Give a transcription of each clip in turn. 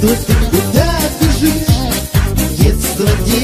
Детство, куда бежишь? Детство, детство.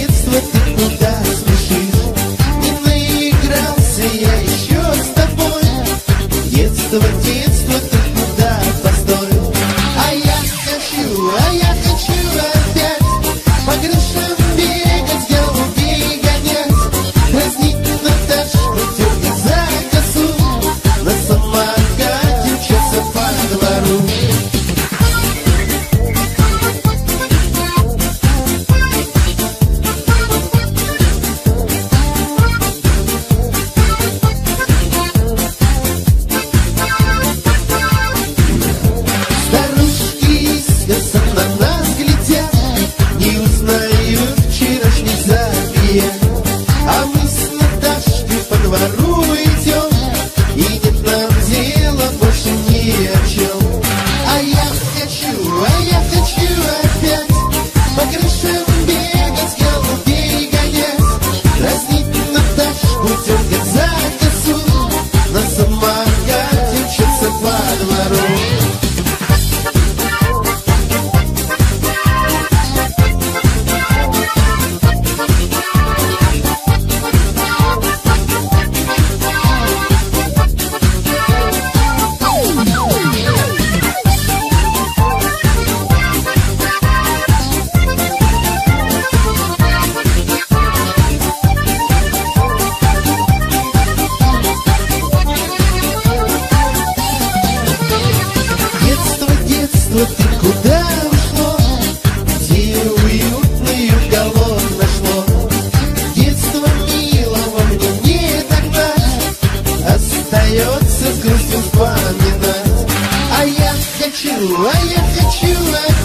you, I look at you, I